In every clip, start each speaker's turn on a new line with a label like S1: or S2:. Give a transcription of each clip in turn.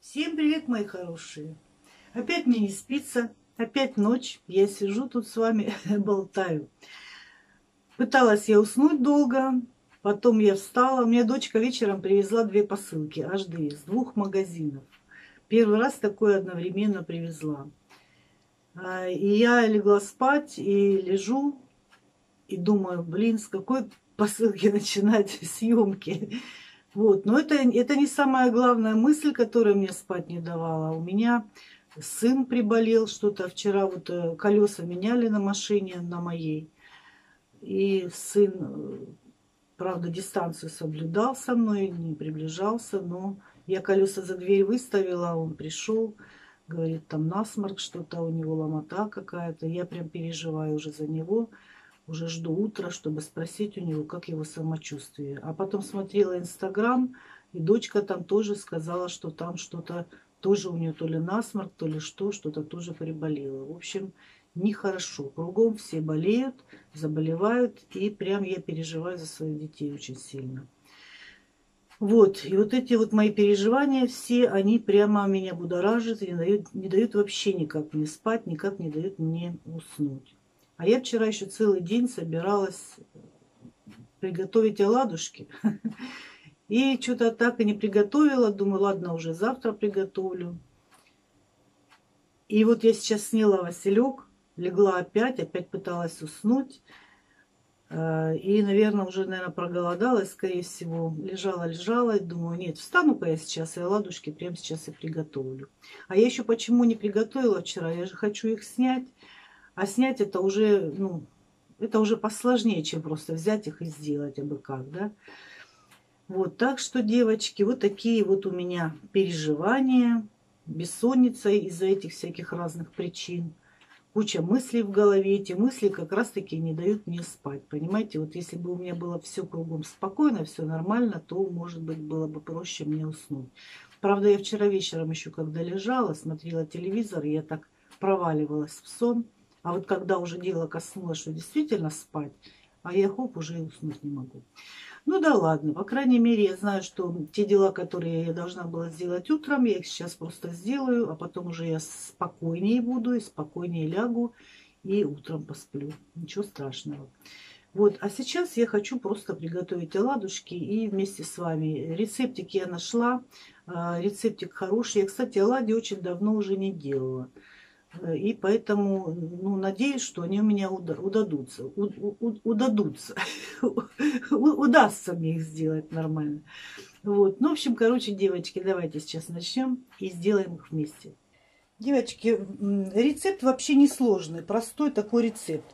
S1: Всем привет, мои хорошие! Опять мне не спится, опять ночь, я сижу тут с вами, болтаю. Пыталась я уснуть долго, потом я встала. У меня дочка вечером привезла две посылки, HD, из двух магазинов. Первый раз такое одновременно привезла. А, и я легла спать и лежу, и думаю, блин, с какой посылки начинать съемки. Вот. Но это, это не самая главная мысль, которая мне спать не давала. У меня сын приболел что-то. Вчера вот э, колеса меняли на машине, на моей. И сын, э, правда, дистанцию соблюдал со мной, не приближался, но я колеса за дверь выставила, он пришел, говорит, там насморк, что-то у него ломота какая-то. Я прям переживаю уже за него уже жду утра, чтобы спросить у него, как его самочувствие. А потом смотрела Инстаграм, и дочка там тоже сказала, что там что-то тоже у нее то ли насморк, то ли что, что-то тоже приболело. В общем, нехорошо. Кругом все болеют, заболевают, и прям я переживаю за своих детей очень сильно. Вот, и вот эти вот мои переживания все, они прямо меня будоражат и не дают, не дают вообще никак мне спать, никак не дают мне уснуть. А я вчера еще целый день собиралась приготовить оладушки. И что-то так и не приготовила. Думаю, ладно, уже завтра приготовлю. И вот я сейчас сняла василек, легла опять, опять пыталась уснуть. Э, и, наверное, уже, наверное, проголодалась, скорее всего. Лежала, лежала, и думаю, нет, встану-ка я сейчас и оладушки прямо сейчас и приготовлю. А я еще почему не приготовила вчера? Я же хочу их снять. А снять это уже, ну, это уже посложнее, чем просто взять их и сделать, абы как, да. Вот, так что, девочки, вот такие вот у меня переживания, бессонница из-за этих всяких разных причин. Куча мыслей в голове, эти мысли как раз-таки не дают мне спать, понимаете? Вот если бы у меня было все кругом спокойно, все нормально, то, может быть, было бы проще мне уснуть. Правда, я вчера вечером еще, когда лежала, смотрела телевизор, я так проваливалась в сон – а вот когда уже дело коснулось, что действительно спать, а я хоп, уже и уснуть не могу. Ну да ладно, по крайней мере, я знаю, что те дела, которые я должна была сделать утром, я их сейчас просто сделаю, а потом уже я спокойнее буду, и спокойнее лягу, и утром посплю. Ничего страшного. Вот, а сейчас я хочу просто приготовить оладушки и вместе с вами. Рецептик я нашла, а, рецептик хороший. Я, кстати, оладьи очень давно уже не делала. И поэтому ну, надеюсь, что они у меня удадутся. Удадутся. Удастся мне их сделать нормально. Вот. Ну, в общем, короче, девочки, давайте сейчас начнем и сделаем их вместе. Девочки, рецепт вообще не сложный, простой такой рецепт.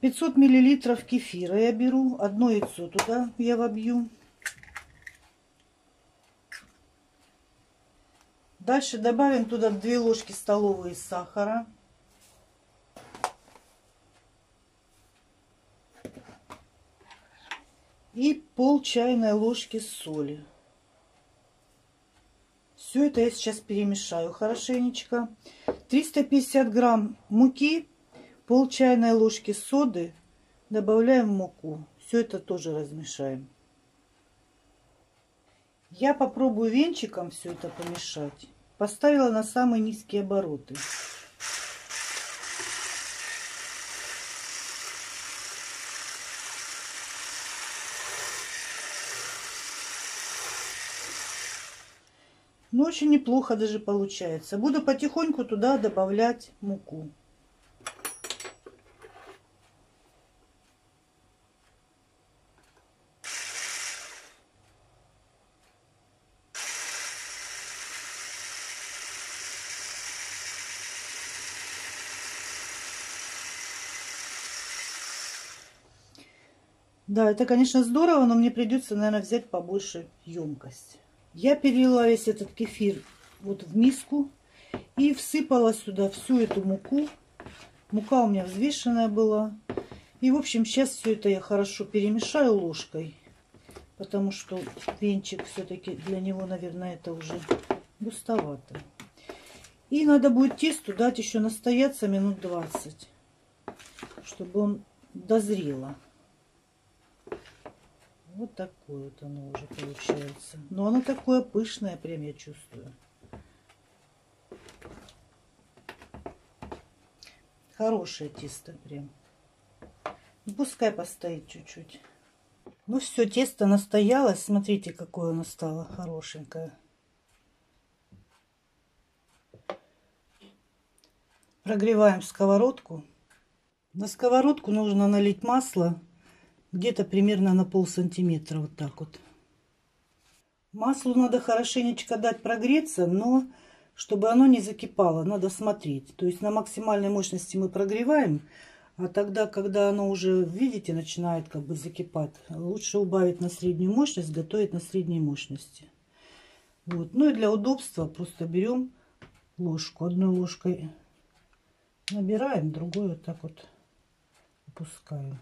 S1: 500 миллилитров кефира я беру, одно яйцо туда я вобью. Дальше добавим туда 2 ложки столовые сахара. И пол чайной ложки соли. Все это я сейчас перемешаю хорошенечко. 350 грамм муки, пол чайной ложки соды добавляем в муку. Все это тоже размешаем. Я попробую венчиком все это помешать. Поставила на самые низкие обороты. Ну, очень неплохо даже получается. Буду потихоньку туда добавлять муку. Да, это, конечно, здорово, но мне придется, наверное, взять побольше емкость. Я перелила весь этот кефир вот в миску и всыпала сюда всю эту муку. Мука у меня взвешенная была. И, в общем, сейчас все это я хорошо перемешаю ложкой, потому что венчик все-таки для него, наверное, это уже густовато. И надо будет тесту дать еще настояться минут 20, чтобы он дозрело. Вот такое вот оно уже получается. Но оно такое пышное, прям я чувствую. Хорошее тесто прям. Ну, пускай постоит чуть-чуть. Ну все, тесто настоялось. Смотрите, какое оно стало хорошенькое. Прогреваем сковородку. На сковородку нужно налить масло где-то примерно на пол сантиметра. Вот так вот. Маслу надо хорошенечко дать прогреться, но чтобы оно не закипало, надо смотреть. То есть на максимальной мощности мы прогреваем, а тогда, когда оно уже, видите, начинает как бы закипать, лучше убавить на среднюю мощность, готовить на средней мощности. Вот. Ну и для удобства просто берем ложку. Одной ложкой набираем, другой вот так вот опускаем.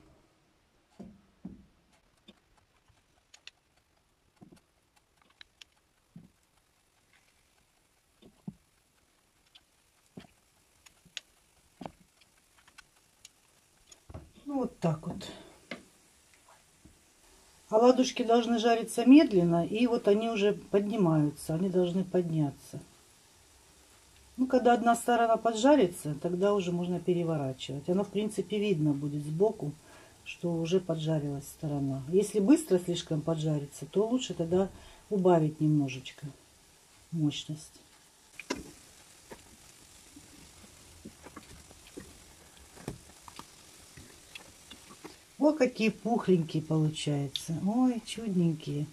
S1: Ну, вот так вот. Оладушки должны жариться медленно, и вот они уже поднимаются, они должны подняться. Ну, когда одна сторона поджарится, тогда уже можно переворачивать. Оно, в принципе, видно будет сбоку, что уже поджарилась сторона. Если быстро слишком поджарится, то лучше тогда убавить немножечко мощность. О, какие пухленькие получаются. Ой, чудненькие.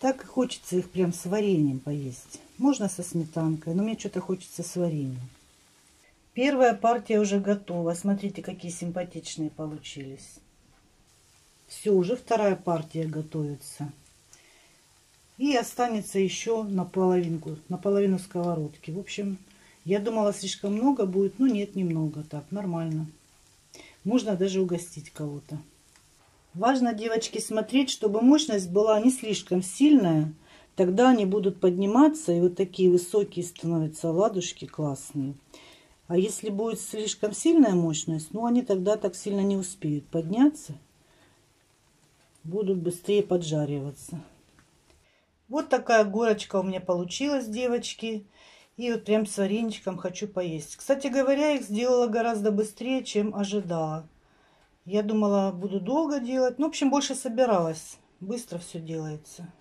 S1: Так и хочется их прям с вареньем поесть. Можно со сметанкой, но мне что-то хочется с вареньем. Первая партия уже готова. Смотрите, какие симпатичные получились. Все, уже вторая партия готовится. И останется еще на половинку, на половину сковородки. В общем, я думала, слишком много будет, но нет, немного. Так, нормально. Можно даже угостить кого-то. Важно, девочки, смотреть, чтобы мощность была не слишком сильная. Тогда они будут подниматься, и вот такие высокие становятся ладушки классные. А если будет слишком сильная мощность, ну они тогда так сильно не успеют подняться. Будут быстрее поджариваться. Вот такая горочка у меня получилась, девочки. И вот прям с вареничком хочу поесть. Кстати говоря, их сделала гораздо быстрее, чем ожидала. Я думала, буду долго делать. Ну, в общем, больше собиралась. Быстро все делается.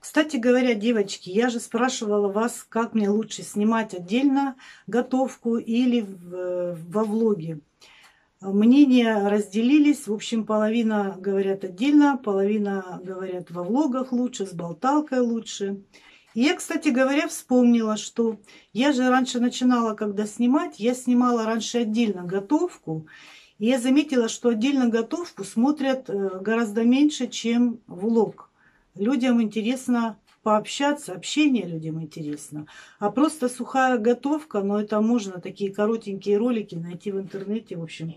S1: Кстати говоря, девочки, я же спрашивала вас, как мне лучше снимать отдельно готовку или в, во влоге. Мнения разделились. В общем, половина говорят отдельно, половина говорят во влогах лучше, с болталкой лучше. Я, кстати говоря, вспомнила, что я же раньше начинала, когда снимать, я снимала раньше отдельно готовку. И я заметила, что отдельно готовку смотрят э, гораздо меньше, чем влог. Людям интересно пообщаться, общение людям интересно. А просто сухая готовка, но это можно, такие коротенькие ролики найти в интернете, в общем,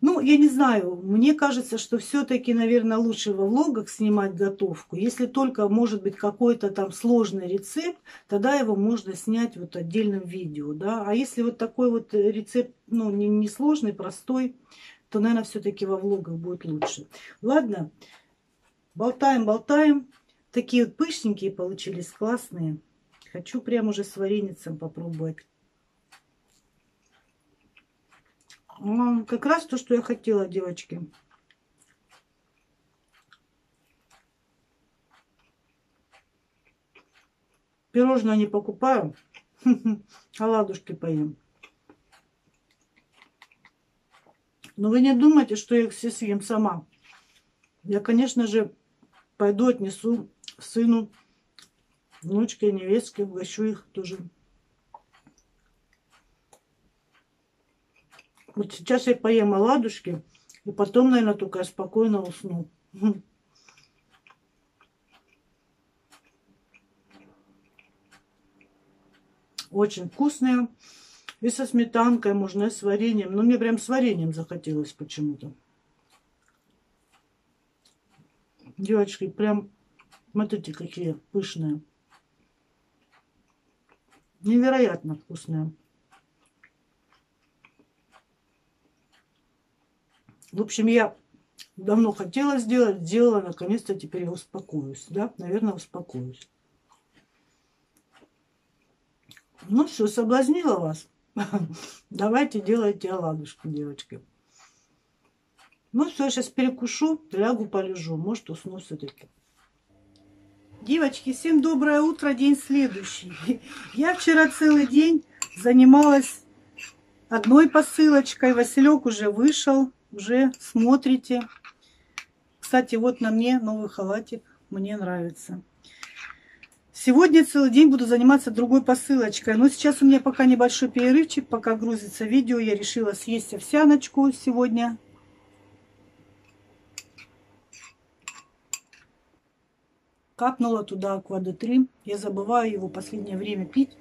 S1: ну, я не знаю, мне кажется, что все-таки, наверное, лучше во влогах снимать готовку. Если только, может быть, какой-то там сложный рецепт, тогда его можно снять вот отдельным видео, да. А если вот такой вот рецепт, ну, не, не сложный, простой, то, наверное, все-таки во влогах будет лучше. Ладно, болтаем, болтаем. Такие вот пышненькие получились, классные. Хочу прям уже с вареницем попробовать. Как раз то, что я хотела, девочки. Пирожное не покупаю, а ладушки поем. Но вы не думайте, что я их все съем сама. Я, конечно же, пойду отнесу сыну, внучке, невестке, угощу их тоже. Вот сейчас я поем оладушки, и потом, наверное, только спокойно усну. Очень вкусные. И со сметанкой можно, и с вареньем. Но мне прям с вареньем захотелось почему-то. Девочки, прям, смотрите, какие пышные. Невероятно вкусные. В общем, я давно хотела сделать, сделала, наконец-то теперь я успокоюсь. Да, наверное, успокоюсь. Ну что, соблазнила вас? Давайте делайте оладушки, девочки. Ну все, сейчас перекушу, лягу, полежу. Может, усну все-таки. Девочки, всем доброе утро, день следующий. Я вчера целый день занималась одной посылочкой. Василек уже вышел, уже смотрите. Кстати, вот на мне новый халатик, мне нравится. Сегодня целый день буду заниматься другой посылочкой. Но сейчас у меня пока небольшой перерывчик, пока грузится видео. Я решила съесть овсяночку сегодня. Капнула туда аквада 3. Я забываю его последнее время пить.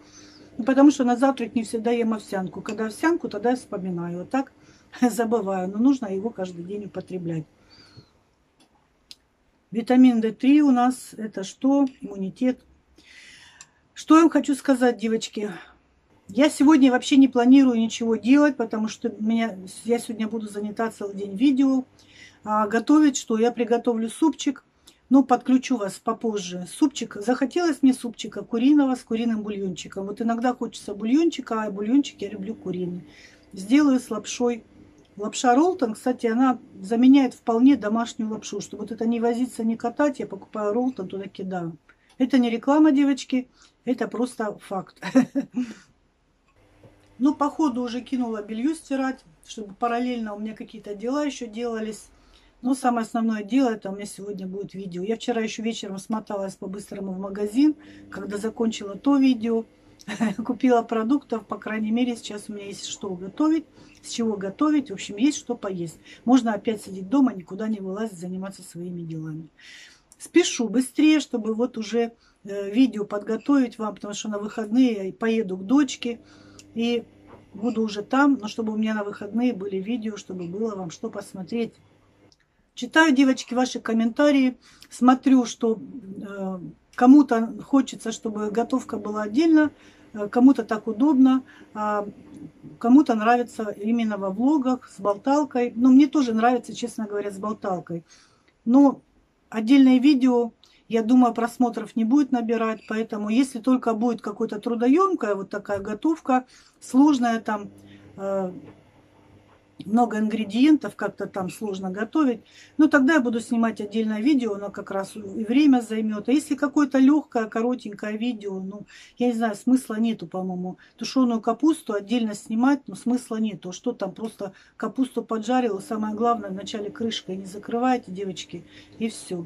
S1: Ну, потому что на завтрак не всегда ем овсянку. Когда овсянку, тогда вспоминаю. Вот так забываю. Но нужно его каждый день употреблять. Витамин D3 у нас это что? Иммунитет. Что я вам хочу сказать, девочки? Я сегодня вообще не планирую ничего делать, потому что меня, я сегодня буду занята целый день видео. А готовить, что я приготовлю супчик, но подключу вас попозже. Супчик, захотелось мне супчика куриного с куриным бульончиком. Вот иногда хочется бульончика, а бульончик я люблю куриный. Сделаю с лапшой. Лапша Ролтон, кстати, она заменяет вполне домашнюю лапшу. Чтобы вот это не возиться, не катать, я покупаю Ролтон, туда кидаю. Это не реклама, девочки. Это просто факт. Ну, по ходу уже кинула белье стирать, чтобы параллельно у меня какие-то дела еще делались. Но самое основное дело, это у меня сегодня будет видео. Я вчера еще вечером смоталась по-быстрому в магазин, когда закончила то видео. Купила продуктов, по крайней мере, сейчас у меня есть что готовить, с чего готовить. В общем, есть что поесть. Можно опять сидеть дома, никуда не вылазить, заниматься своими делами. Спешу быстрее, чтобы вот уже Э, видео подготовить вам, потому что на выходные я поеду к дочке и буду уже там, но чтобы у меня на выходные были видео, чтобы было вам что посмотреть. Читаю, девочки, ваши комментарии, смотрю, что э, кому-то хочется, чтобы готовка была отдельно, э, кому-то так удобно, а кому-то нравится именно во влогах с болталкой. Но мне тоже нравится, честно говоря, с болталкой. Но отдельное видео я думаю, просмотров не будет набирать, поэтому если только будет какая-то трудоемкая вот такая готовка, сложная там, э, много ингредиентов, как-то там сложно готовить, ну тогда я буду снимать отдельное видео, оно как раз и время займет. А если какое-то легкое, коротенькое видео, ну, я не знаю, смысла нету, по-моему. Тушеную капусту отдельно снимать, но смысла нету. Что там, просто капусту поджарила, самое главное, вначале крышкой не закрывайте, девочки, и все.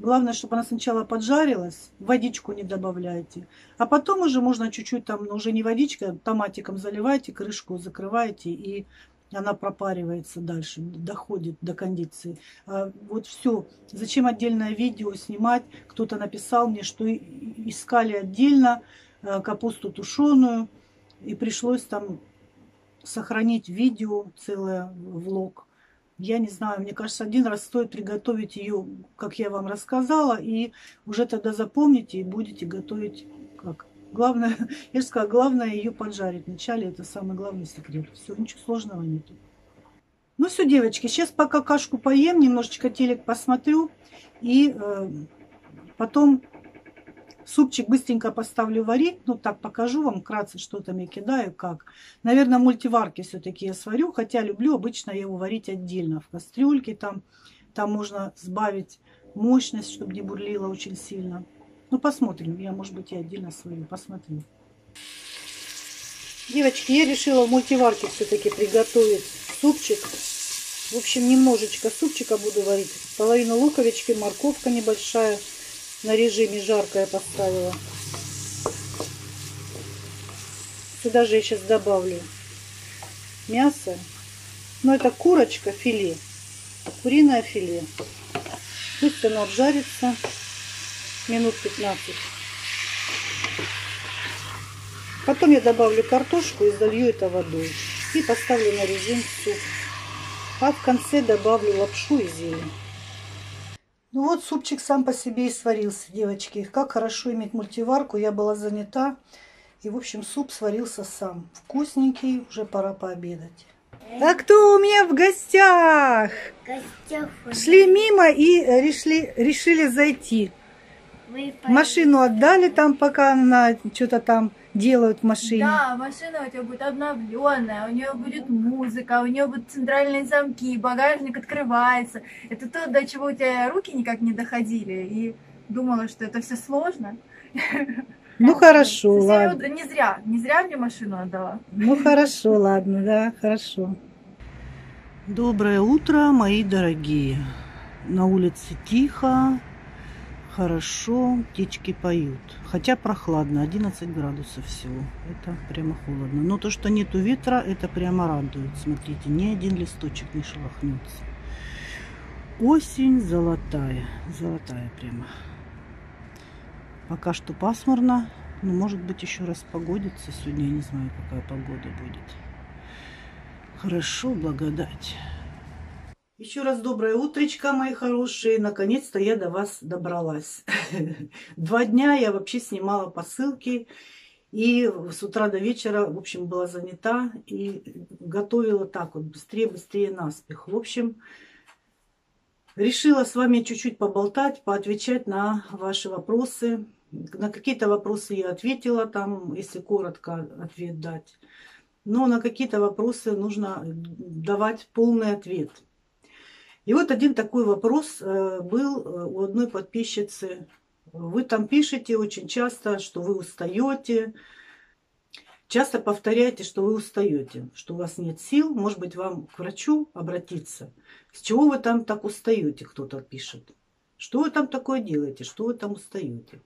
S1: Главное, чтобы она сначала поджарилась, водичку не добавляйте. А потом уже можно чуть-чуть там, ну, уже не водичка, томатиком заливайте, крышку закрываете, и она пропаривается дальше, доходит до кондиции. А вот все. Зачем отдельное видео снимать? Кто-то написал мне, что искали отдельно э, капусту тушеную, и пришлось там сохранить видео, целое влог. Я не знаю, мне кажется, один раз стоит приготовить ее, как я вам рассказала, и уже тогда запомните и будете готовить. Главное, я же сказала, главное ее поджарить вначале, это самый главный секрет. Все, ничего сложного нету. Ну все, девочки, сейчас пока кашку поем, немножечко телек посмотрю, и э, потом Супчик быстренько поставлю варить. Ну, так покажу вам вкратце, что там я кидаю, как. Наверное, мультиварки все-таки я сварю. Хотя люблю обычно его варить отдельно в кастрюльке. Там, там можно сбавить мощность, чтобы не бурлило очень сильно. Ну, посмотрим. Я, может быть, и отдельно сварю. Посмотрим. Девочки, я решила в мультиварке все-таки приготовить супчик. В общем, немножечко супчика буду варить. Половину луковички, морковка небольшая на режиме жарко я поставила. Сюда же я сейчас добавлю мясо. Но это курочка, филе. Куриное филе. Пусть оно обжарится минут 15. Потом я добавлю картошку и залью это водой. И поставлю на режим суп. А в конце добавлю лапшу и зелень. Ну вот супчик сам по себе и сварился, девочки. Как хорошо иметь мультиварку. Я была занята. И, в общем, суп сварился сам. Вкусненький, уже пора пообедать. А кто у меня в гостях?
S2: Гостях.
S1: Шли мимо и решили, решили зайти. Машину отдали там, пока она что-то там делают в машине.
S3: Да, машина у тебя будет обновленная, у нее будет музыка, у нее будут центральные замки, багажник открывается. Это то, до чего у тебя руки никак не доходили, и думала, что это все сложно.
S1: Ну хорошо, ладно.
S3: Не зря, не зря мне машину отдала.
S1: Ну хорошо, ладно, да, хорошо. Доброе утро, мои дорогие. На улице тихо, хорошо, птички поют. Хотя прохладно, 11 градусов всего. Это прямо холодно. Но то, что нету ветра, это прямо радует. Смотрите, ни один листочек не шелохнется. Осень золотая, золотая прямо. Пока что пасмурно, но может быть еще раз погодится. Сегодня я не знаю, какая погода будет. Хорошо, благодать. Еще раз доброе утречко, мои хорошие. Наконец-то я до вас добралась. Два дня я вообще снимала посылки. И с утра до вечера, в общем, была занята и готовила так вот быстрее-быстрее наспех. В общем, решила с вами чуть-чуть поболтать, поотвечать на ваши вопросы. На какие-то вопросы я ответила, там, если коротко ответ дать. Но на какие-то вопросы нужно давать полный ответ. И вот один такой вопрос э, был э, у одной подписчицы. Вы там пишете очень часто, что вы устаете. Часто повторяете, что вы устаете, что у вас нет сил. Может быть, вам к врачу обратиться. С чего вы там так устаете, кто-то пишет. Что вы там такое делаете, что вы там устаете.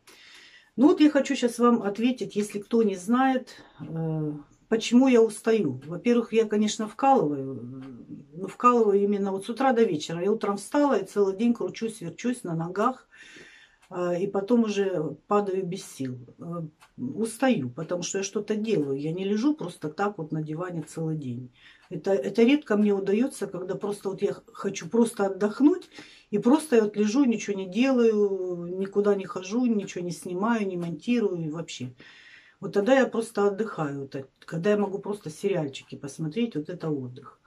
S1: Ну вот я хочу сейчас вам ответить, если кто не знает, э, почему я устаю. Во-первых, я, конечно, вкалываю, но вкалываю именно вот с утра до вечера. Я утром встала и целый день кручусь, верчусь на ногах, э, и потом уже падаю без сил. Э, устаю, потому что я что-то делаю. Я не лежу просто так вот на диване целый день. Это, это редко мне удается, когда просто вот я хочу просто отдохнуть, и просто я вот лежу, ничего не делаю, никуда не хожу, ничего не снимаю, не монтирую и вообще. Вот тогда я просто отдыхаю. Когда я могу просто сериальчики посмотреть, вот это отдых.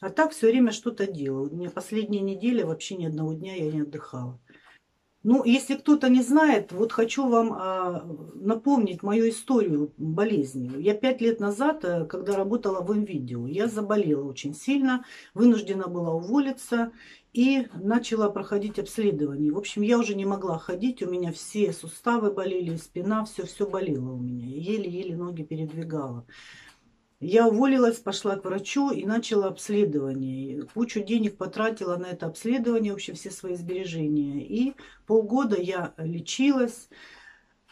S1: А так все время что-то делаю. У меня последние недели вообще ни одного дня я не отдыхала. Ну, если кто-то не знает, вот хочу вам а, напомнить мою историю болезни. Я пять лет назад, э, когда работала в видео, я заболела очень сильно, вынуждена была уволиться и начала проходить обследование. В общем, я уже не могла ходить, у меня все суставы болели, спина, все, все болело у меня. Еле-еле ноги передвигала. Я уволилась, пошла к врачу и начала обследование. Кучу денег потратила на это обследование, вообще все свои сбережения. И полгода я лечилась,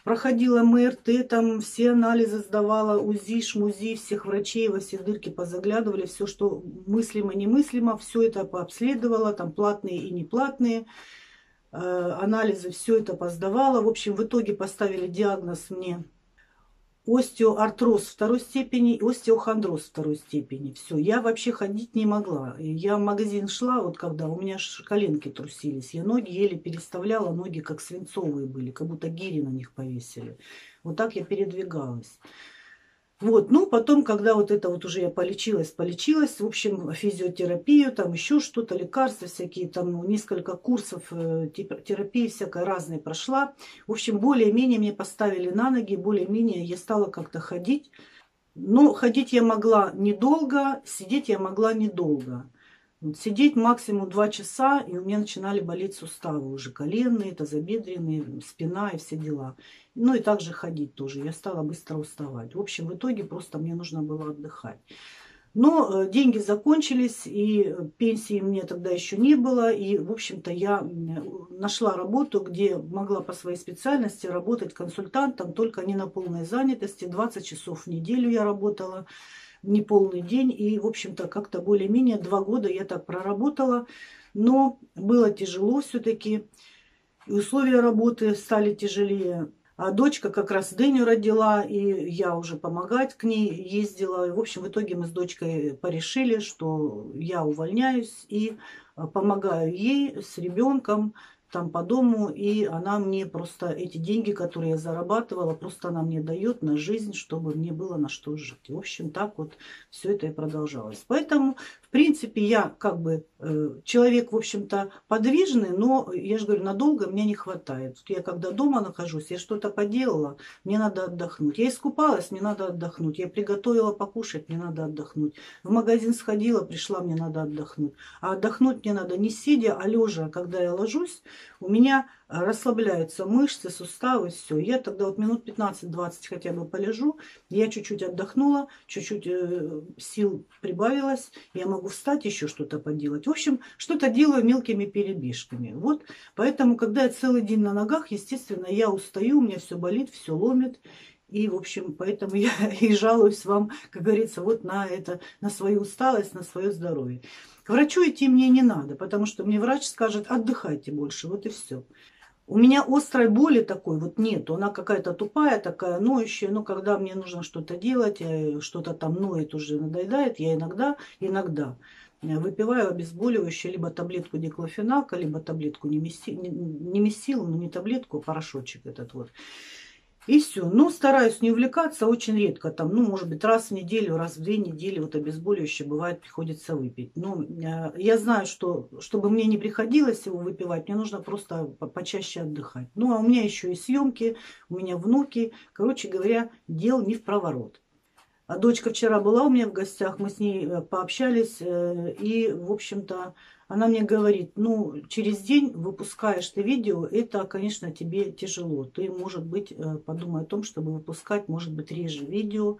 S1: проходила МРТ, там все анализы сдавала, УЗИ, ШМУЗИ, всех врачей во все дырки позаглядывали, все, что мыслимо, немыслимо, все это пообследовала, там платные и неплатные э, анализы, все это поздавала. В общем, в итоге поставили диагноз мне остеоартроз второй степени остеохондроз второй степени. Все, я вообще ходить не могла. Я в магазин шла, вот когда у меня коленки трусились, я ноги еле переставляла, ноги как свинцовые были, как будто гири на них повесили. Вот так я передвигалась. Вот, ну, потом, когда вот это вот уже я полечилась, полечилась, в общем, физиотерапию, там еще что-то, лекарства всякие, там ну, несколько курсов э, терапии всякой разной прошла. В общем, более-менее мне поставили на ноги, более-менее я стала как-то ходить. Но ходить я могла недолго, сидеть я могла недолго. Сидеть максимум два часа, и у меня начинали болеть суставы уже, коленные, тазобедренные, спина и все дела. Ну и также ходить тоже. Я стала быстро уставать. В общем, в итоге просто мне нужно было отдыхать. Но э, деньги закончились, и пенсии мне тогда еще не было. И, в общем-то, я нашла работу, где могла по своей специальности работать консультантом, только не на полной занятости. 20 часов в неделю я работала не полный день. И, в общем-то, как-то более-менее два года я так проработала. Но было тяжело все-таки. И условия работы стали тяжелее. А дочка как раз Дэню родила, и я уже помогать к ней ездила. И, в общем, в итоге мы с дочкой порешили, что я увольняюсь и помогаю ей с ребенком. Там по дому, и она мне просто эти деньги, которые я зарабатывала, просто она мне дает на жизнь, чтобы мне было на что жить. В общем, так вот все это и продолжалось. Поэтому, в принципе, я как бы э, человек, в общем-то, подвижный, но, я же говорю, надолго мне не хватает. Я когда дома нахожусь, я что-то поделала, мне надо отдохнуть. Я искупалась, мне надо отдохнуть. Я приготовила покушать, мне надо отдохнуть. В магазин сходила, пришла, мне надо отдохнуть. А отдохнуть мне надо не сидя, а лежа, когда я ложусь, у меня расслабляются мышцы, суставы, все. Я тогда вот минут 15-20 хотя бы полежу, я чуть-чуть отдохнула, чуть-чуть э, сил прибавилось, я могу встать, еще что-то поделать. В общем, что-то делаю мелкими перебежками. Вот, поэтому, когда я целый день на ногах, естественно, я устаю, у меня все болит, все ломит. И, в общем, поэтому я и жалуюсь вам, как говорится, вот на это, на свою усталость, на свое здоровье. К врачу идти мне не надо, потому что мне врач скажет, отдыхайте больше, вот и все. У меня острой боли такой вот нет. Она какая-то тупая, такая ноющая. Но когда мне нужно что-то делать, э, что-то там ноет уже, надоедает, я иногда, иногда выпиваю обезболивающее, либо таблетку диклофенака, либо таблетку немесил, немесил, ну не таблетку, а порошочек этот вот. И все. Но стараюсь не увлекаться очень редко. Там, ну, может быть, раз в неделю, раз в две недели вот обезболивающее бывает приходится выпить. Но э, я знаю, что чтобы мне не приходилось его выпивать, мне нужно просто почаще отдыхать. Ну, а у меня еще и съемки, у меня внуки. Короче говоря, дел не в проворот. А дочка вчера была у меня в гостях, мы с ней э, пообщались, э, и, в общем-то, она мне говорит, ну, через день выпускаешь ты видео, это, конечно, тебе тяжело. Ты, может быть, э, подумай о том, чтобы выпускать, может быть, реже видео.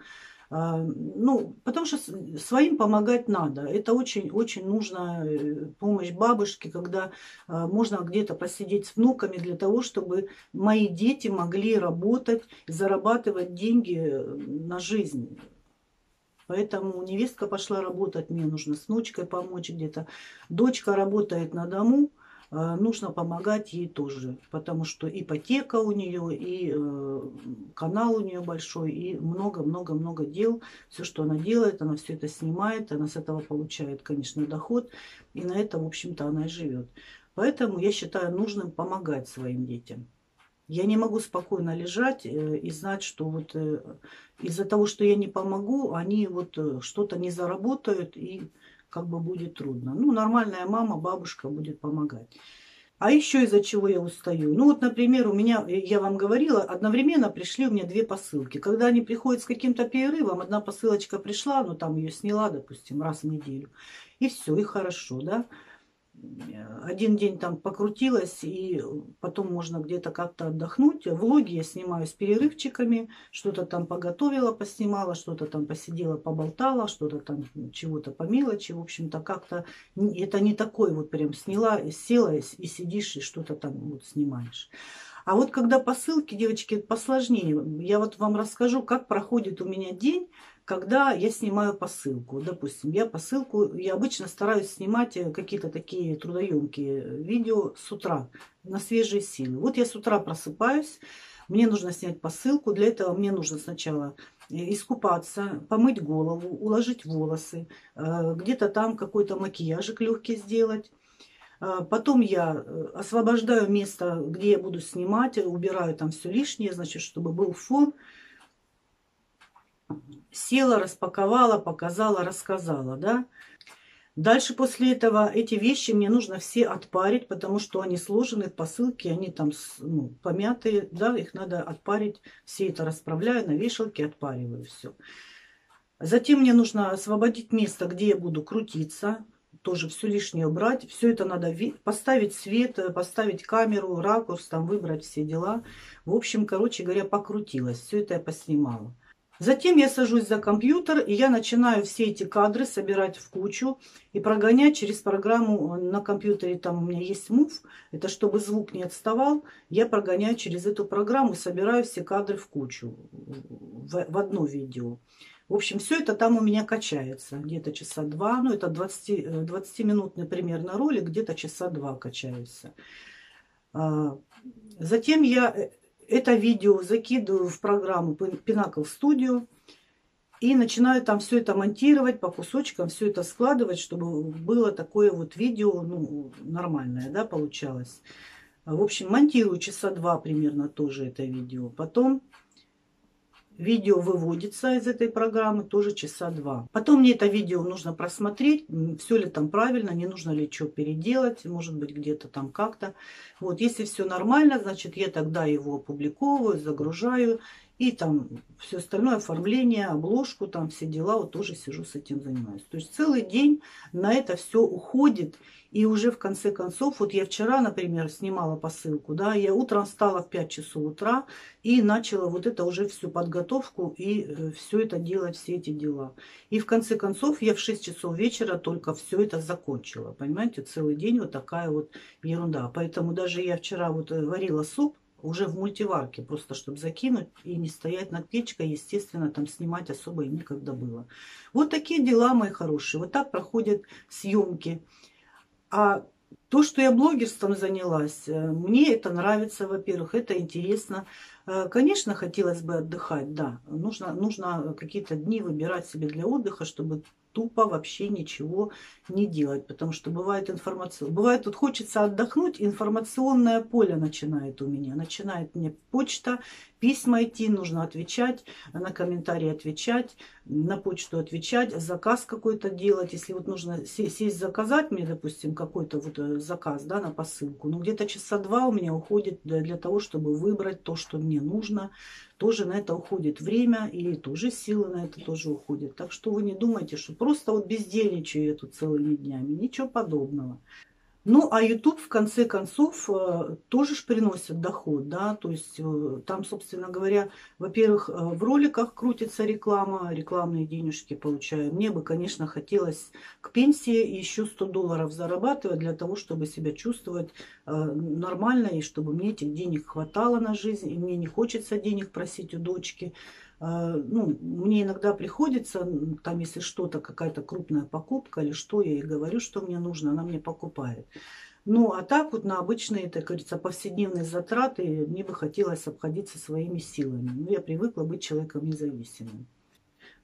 S1: А, ну, потому что своим помогать надо. Это очень-очень нужна э, помощь бабушке, когда а, можно где-то посидеть с внуками для того, чтобы мои дети могли работать, зарабатывать деньги э, на жизнь. Поэтому невестка пошла работать, мне нужно с внучкой помочь где-то. Дочка работает на дому, а, нужно помогать ей тоже, потому что ипотека у нее, и э, канал у нее большой, и много-много-много дел. Все, что она делает, она все это снимает, она с этого получает, конечно, доход, и на это, в общем-то, она и живет. Поэтому я считаю нужным помогать своим детям. Я не могу спокойно лежать э, и знать, что вот э, из-за того, что я не помогу, они вот э, что-то не заработают и как бы будет трудно. Ну, нормальная мама, бабушка будет помогать. А еще из-за чего я устаю? Ну вот, например, у меня, я вам говорила, одновременно пришли у меня две посылки. Когда они приходят с каким-то перерывом, одна посылочка пришла, ну там ее сняла, допустим, раз в неделю. И все, и хорошо, да один день там покрутилась, и потом можно где-то как-то отдохнуть. Влоги я снимаю с перерывчиками, что-то там поготовила, поснимала, что-то там посидела, поболтала, что-то там чего-то по мелочи. В общем-то, как-то это не такой вот прям сняла, села и сидишь, и что-то там вот снимаешь. А вот когда посылки, девочки, посложнее. Я вот вам расскажу, как проходит у меня день, когда я снимаю посылку. Допустим, я посылку, я обычно стараюсь снимать э, какие-то такие трудоемкие видео с утра на свежие силы. Вот я с утра просыпаюсь, мне нужно снять посылку. Для этого мне нужно сначала э, искупаться, помыть голову, уложить волосы, э, где-то там какой-то макияжик легкий сделать. Потом я освобождаю место, где я буду снимать, убираю там все лишнее, значит, чтобы был фон села, распаковала, показала, рассказала, да. Дальше после этого эти вещи мне нужно все отпарить, потому что они сложены в посылке, они там ну, помятые, да, их надо отпарить. Все это расправляю на вешалке, отпариваю все. Затем мне нужно освободить место, где я буду крутиться, тоже все лишнее убрать. Все это надо поставить свет, поставить камеру, ракурс, там выбрать все дела. В общем, короче говоря, покрутилась. Все это я поснимала. Затем я сажусь за компьютер, и я начинаю все эти кадры собирать в кучу и прогонять через программу на компьютере. Там у меня есть Move, это чтобы звук не отставал. Я прогоняю через эту программу, собираю все кадры в кучу, в, в одно видео. В общем, все это там у меня качается. Где-то часа два, ну это 20, 20-минутный э, примерно ролик, где-то часа два качается. А, затем я э, это видео закидываю в программу Pinnacle Studio и начинаю там все это монтировать по кусочкам, все это складывать, чтобы было такое вот видео, ну, нормальное, да, получалось. В общем, монтирую часа два примерно тоже это видео. Потом видео выводится из этой программы тоже часа два. Потом мне это видео нужно просмотреть, все ли там правильно, не нужно ли что переделать, может быть где-то там как-то. Вот, если все нормально, значит я тогда его опубликовываю, загружаю и там все остальное оформление, обложку, там все дела, вот тоже сижу с этим занимаюсь. То есть целый день на это все уходит. И уже в конце концов, вот я вчера, например, снимала посылку, да, я утром встала в 5 часов утра и начала вот это уже всю подготовку и э, все это делать, все эти дела. И в конце концов я в 6 часов вечера только все это закончила. Понимаете, целый день вот такая вот ерунда. Поэтому даже я вчера вот э, варила суп, уже в мультиварке, просто чтобы закинуть и не стоять над печкой, естественно, там снимать особо и некогда было. Вот такие дела, мои хорошие. Вот так проходят съемки. А то, что я блогерством занялась, э, мне это нравится, во-первых, это интересно. Э, конечно, хотелось бы отдыхать, да. Нужно, нужно какие-то дни выбирать себе для отдыха, чтобы тупо вообще ничего не делать, потому что бывает информация, бывает тут хочется отдохнуть, информационное поле начинает у меня, начинает мне почта, письма идти, нужно отвечать, на комментарии отвечать, на почту отвечать, заказ какой-то делать, если вот нужно сесть заказать мне, допустим, какой-то вот э, заказ, да, на посылку, ну где-то часа два у меня уходит для того, чтобы выбрать то, что мне нужно, тоже на это уходит время и тоже силы на это тоже уходят. Так что вы не думайте, что просто вот бездельничаю я тут целыми днями. Ничего подобного. Ну, а YouTube, в конце концов, э, тоже ж приносит доход, да, то есть э, там, собственно говоря, во-первых, э, в роликах крутится реклама, рекламные денежки получаю. Мне бы, конечно, хотелось к пенсии еще 100 долларов зарабатывать для того, чтобы себя чувствовать нормально и чтобы мне этих денег хватало на жизнь, и мне не хочется денег просить у дочки. Ну, мне иногда приходится, там, если что-то, какая-то крупная покупка или что, я ей говорю, что мне нужно, она мне покупает. Ну, а так вот на обычные, так говорится, повседневные затраты мне бы хотелось обходиться своими силами. Ну, я привыкла быть человеком независимым.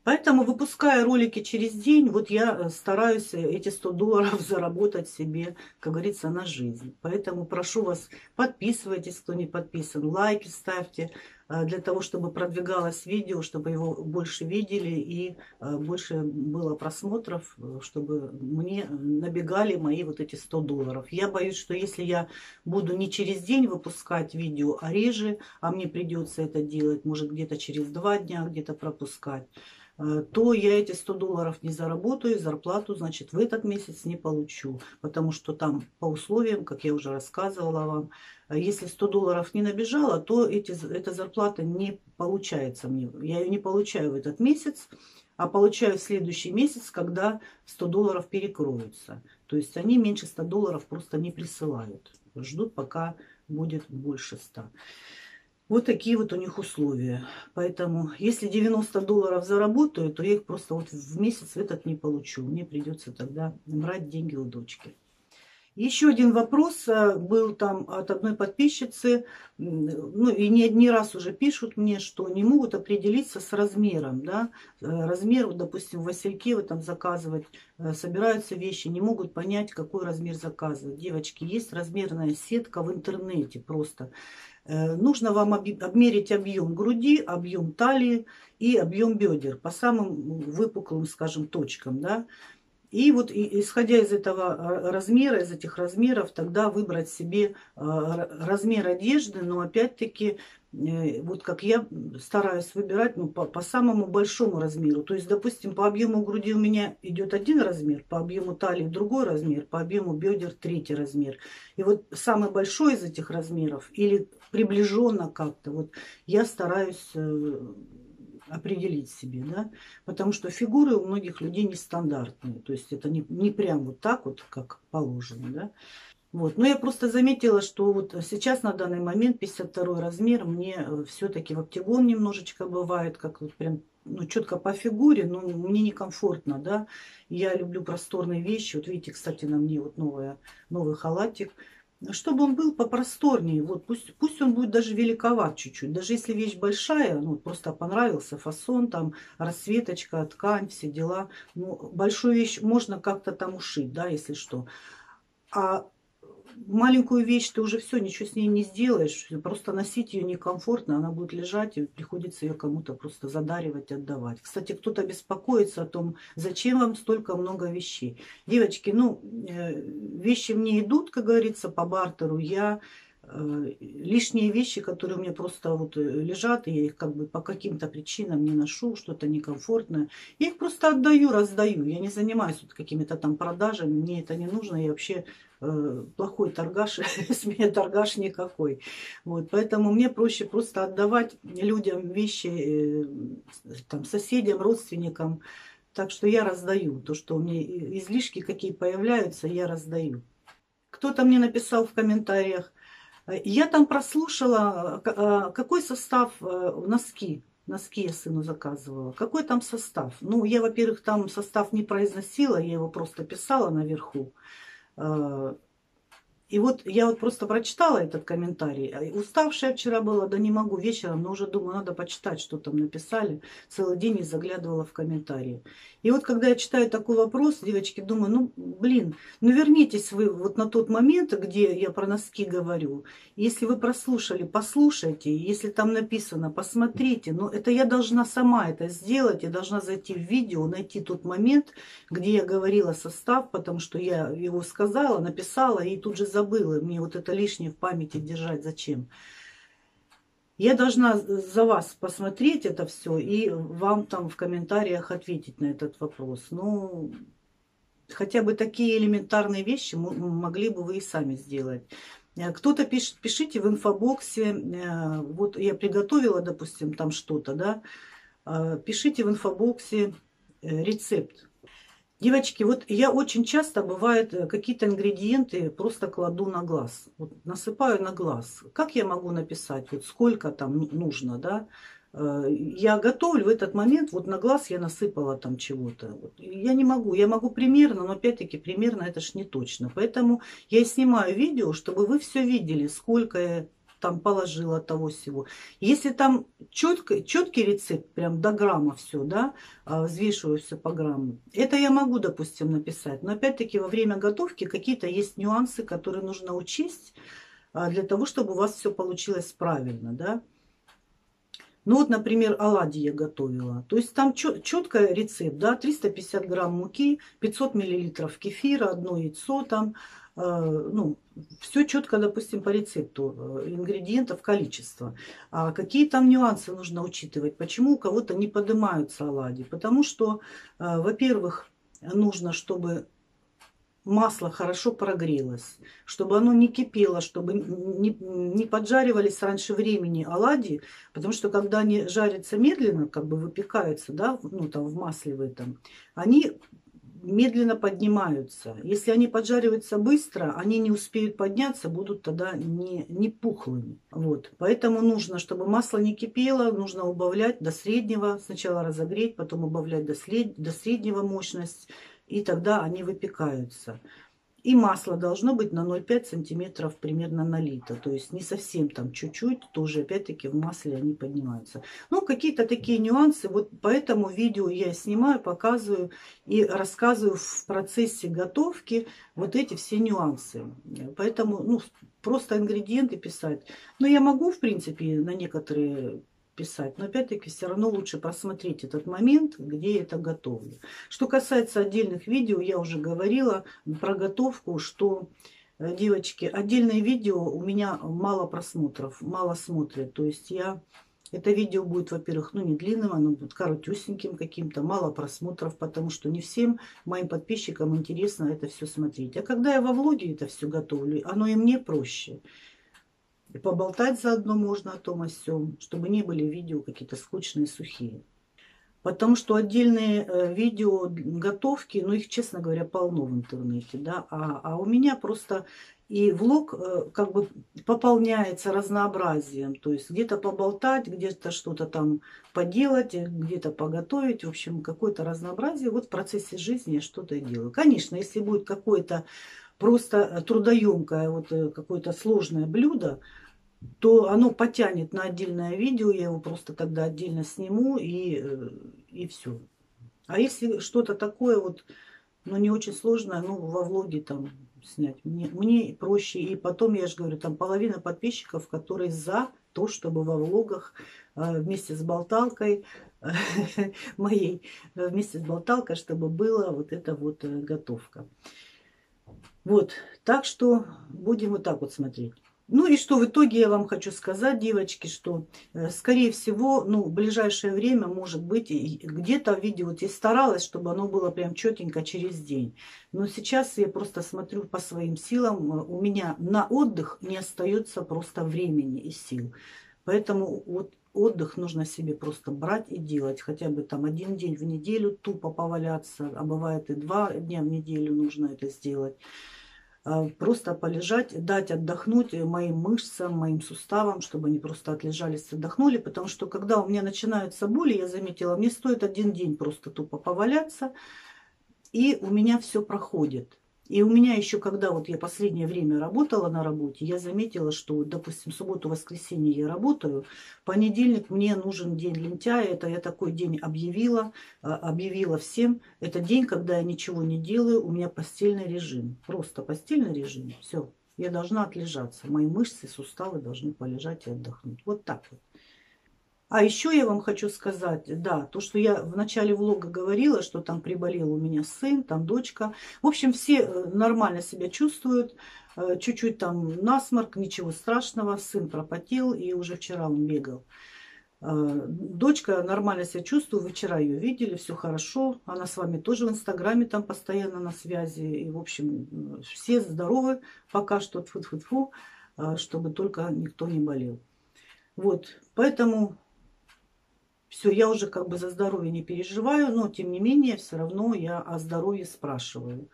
S1: Поэтому, выпуская ролики через день, вот я э, стараюсь эти 100 долларов заработать себе, как говорится, на жизнь. Поэтому прошу вас, подписывайтесь, кто не подписан, лайки ставьте, э, для того, чтобы продвигалось видео, чтобы его больше видели и э, больше было просмотров, чтобы мне набегали мои вот эти 100 долларов. Я боюсь, что если я буду не через день выпускать видео, а реже, а мне придется это делать, может где-то через два дня где-то пропускать, Э, то я эти 100 долларов не заработаю, зарплату, значит, в этот месяц не получу. Потому что там по условиям, как я уже рассказывала вам, э, если 100 долларов не набежала, то эти, эта зарплата не получается мне. Я ее не получаю в этот месяц, а получаю в следующий месяц, когда 100 долларов перекроются. То есть они меньше 100 долларов просто не присылают. Ждут, пока будет больше 100. Вот такие вот у них условия. Поэтому, если 90 долларов заработаю, то я их просто вот в месяц в этот не получу. Мне придется тогда брать деньги у дочки. Еще один вопрос э, был там от одной подписчицы, ну и не, не раз уже пишут мне, что не могут определиться с размером, да, э, размер, допустим, в Васильке вы там заказывать, э, собираются вещи, не могут понять, какой размер заказывать. Девочки, есть размерная сетка в интернете просто. Нужно вам обмерить объем груди, объем талии и объем бедер по самым выпуклым, скажем, точкам. Да? И вот исходя из этого э, размера, из этих размеров, тогда выбрать себе э, размер одежды, но опять-таки Э, вот как я стараюсь выбирать ну, по, по самому большому размеру. То есть, допустим, по объему груди у меня идет один размер, по объему талии другой размер, по объему бедер третий размер. И вот самый большой из этих размеров или приближенно как-то, вот я стараюсь определить себе, да, потому что фигуры у многих людей нестандартные, то есть это не, не прям вот так вот, как положено, да. Вот. Но я просто заметила, что вот сейчас на данный момент 52 размер мне э, все-таки в оптигон немножечко бывает, как вот прям ну, четко по фигуре, но мне некомфортно, да. Я люблю просторные вещи. Вот видите, кстати, на мне вот новая, новый халатик. Чтобы он был попросторнее, вот пусть, пусть он будет даже великоват чуть-чуть. Даже если вещь большая, ну просто понравился фасон, там расцветочка, ткань, все дела. Ну, большую вещь можно как-то там ушить, да, если что. А маленькую вещь ты уже все, ничего с ней не сделаешь. Просто носить ее некомфортно, она будет лежать, и приходится ее кому-то просто задаривать, отдавать. Кстати, кто-то беспокоится о том, зачем вам столько много вещей. Девочки, ну, э, вещи мне идут, как говорится, по бартеру. Я Э, лишние вещи, которые у меня просто вот э, лежат, и я их как бы по каким-то причинам не ношу, что-то некомфортное, я их просто отдаю, раздаю. Я не занимаюсь вот какими-то там продажами, мне это не нужно, я вообще плохой торгаш, с меня торгаш никакой. Вот, поэтому мне проще просто отдавать людям вещи, э, там, соседям, родственникам. Так что я раздаю. То, что у меня излишки какие появляются, я раздаю. Кто-то мне написал в комментариях, я там прослушала, какой состав э, носки. Носки я сыну заказывала. Какой там состав? Ну, я, во-первых, там состав не произносила, я его просто писала наверху. Э, и вот я вот просто прочитала этот комментарий. Уставшая вчера была, да не могу вечером, но уже думаю, надо почитать, что там написали. Целый день не заглядывала в комментарии. И вот когда я читаю такой вопрос, девочки, думаю, ну блин, ну вернитесь вы вот на тот момент, где я про носки говорю. Если вы прослушали, послушайте. Если там написано, посмотрите. Но это я должна сама это сделать. Я должна зайти в видео, найти тот момент, где я говорила состав, потому что я его сказала, написала и тут же забыла. Мне вот это лишнее в памяти держать зачем. Я должна за вас посмотреть это все и вам там в комментариях ответить на этот вопрос. Ну, хотя бы такие элементарные вещи могли бы вы и сами сделать. Э, кто-то пишет, пишите в инфобоксе, э, вот я приготовила, допустим, там что-то, да, э, пишите в инфобоксе рецепт Девочки, вот я очень часто, бывает, э, какие-то ингредиенты просто кладу на глаз. Вот насыпаю на глаз. Как я могу написать, вот сколько там нужно, да? Э, я готовлю в этот момент, вот на глаз я насыпала там чего-то. Я не могу, я могу примерно, но опять-таки примерно это ж не точно. Поэтому я снимаю видео, чтобы вы все видели, сколько там положила того всего. Если там четко, четкий рецепт, прям до грамма все, да, а, взвешиваю все по грамму, это я могу, допустим, написать. Но опять-таки во время готовки какие-то есть нюансы, которые нужно учесть а, для того, чтобы у вас все получилось правильно, да. Ну вот, например, оладьи я готовила. То есть там четко рецепт, да, 350 грамм муки, 500 миллилитров кефира, одно яйцо там, ну, все четко, допустим, по рецепту, э, ингредиентов, количество. А какие там нюансы нужно учитывать? Почему у кого-то не поднимаются оладьи? Потому что, э, во-первых, нужно, чтобы масло хорошо прогрелось, чтобы оно не кипело, чтобы не, не поджаривались раньше времени оладьи, потому что когда они жарятся медленно, как бы выпекаются, да, ну там в масле в этом, они медленно поднимаются. Если они поджариваются быстро, они не успеют подняться, будут тогда не, не пухлыми. Вот. Поэтому нужно, чтобы масло не кипело, нужно убавлять до среднего, сначала разогреть, потом убавлять до, след, до среднего мощность, и тогда они выпекаются. И масло должно быть на 0,5 сантиметров примерно налито. То есть не совсем там чуть-чуть, тоже опять-таки в масле они поднимаются. Ну, какие-то такие нюансы. Вот поэтому видео я снимаю, показываю и рассказываю в процессе готовки вот эти все нюансы. Поэтому, ну, просто ингредиенты писать. Но я могу, в принципе, на некоторые писать. Но опять-таки все равно лучше просмотреть этот момент, где это готовлю. Что касается отдельных видео, я уже говорила про готовку, что, э, девочки, отдельные видео у меня мало просмотров, мало смотрят. То есть я... Это видео будет, во-первых, ну не длинным, оно будет коротюсеньким каким-то, мало просмотров, потому что не всем моим подписчикам интересно это все смотреть. А когда я во влоге это все готовлю, оно и мне проще. И поболтать заодно можно о том о сём, чтобы не были видео какие-то скучные, сухие. Потому что отдельные э, видео готовки, ну их, честно говоря, полно в интернете, да, а, а у меня просто и влог э, как бы пополняется разнообразием, то есть где-то поболтать, где-то что-то там поделать, где-то поготовить, в общем, какое-то разнообразие. Вот в процессе жизни я что-то делаю. Конечно, если будет какое-то просто трудоемкое, вот э, какое-то сложное блюдо, то оно потянет на отдельное видео, я его просто тогда отдельно сниму и, э, и все. А если что-то такое вот, ну не очень сложное, ну во влоге там снять. Мне, мне проще. И потом, я же говорю, там половина подписчиков, которые за то, чтобы во влогах э, вместе с болталкой моей, вместе с болталкой, чтобы была вот эта вот э, готовка. Вот, так что будем вот так вот смотреть. Ну и что в итоге я вам хочу сказать, девочки, что э, скорее всего, ну, в ближайшее время, может быть, где-то видео вот я старалась, чтобы оно было прям четенько через день. Но сейчас я просто смотрю по своим силам, у меня на отдых не остается просто времени и сил. Поэтому вот отдых нужно себе просто брать и делать. Хотя бы там один день в неделю тупо поваляться, а бывает и два дня в неделю нужно это сделать. А, просто полежать, дать отдохнуть моим мышцам, моим суставам, чтобы они просто отлежались, отдохнули. Потому что когда у меня начинаются боли, я заметила, мне стоит один день просто тупо поваляться, и у меня все проходит. И у меня еще, когда вот я последнее время работала на работе, я заметила, что, допустим, субботу-воскресенье я работаю, понедельник мне нужен день лентяя, это я такой день объявила, а, объявила всем. Это день, когда я ничего не делаю, у меня постельный режим, просто постельный режим, все. Я должна отлежаться, мои мышцы, суставы должны полежать и отдохнуть. Вот так вот. А еще я вам хочу сказать, да, то, что я в начале влога говорила, что там приболел у меня сын, там дочка. В общем, все э, нормально себя чувствуют. Э, чуть-чуть там насморк, ничего страшного. Сын пропотел, и уже вчера он бегал. Э, дочка нормально себя чувствует, вы вчера ее видели, все хорошо. Она с вами тоже в Инстаграме там постоянно на связи. И, в общем, все здоровы пока что, тфу -тфу -тфу, чтобы только никто не болел. Вот, поэтому все, я уже как бы за здоровье не переживаю, но тем не менее все равно я о здоровье спрашиваю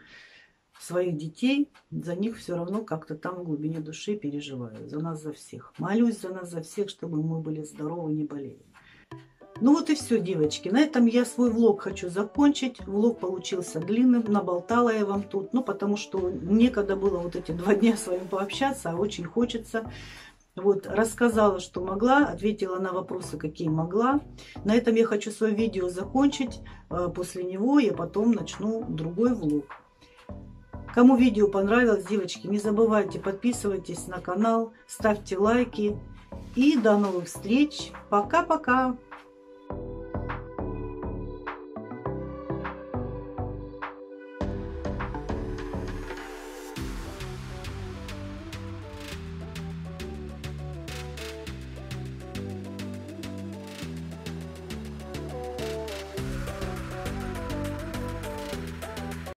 S1: своих детей, за них все равно как-то там в глубине души переживаю, за нас, за всех. Молюсь за нас, за всех, чтобы мы были здоровы, не болели. Ну вот и все, девочки. На этом я свой влог хочу закончить. Влог получился длинным, наболтала я вам тут. Ну, потому что некогда было вот эти два дня с вами пообщаться, а очень хочется. Вот, рассказала, что могла, ответила на вопросы, какие могла. На этом я хочу свое видео закончить. А, после него я потом начну другой влог. Кому видео понравилось, девочки, не забывайте, подписывайтесь на канал, ставьте лайки. И до новых встреч. Пока-пока.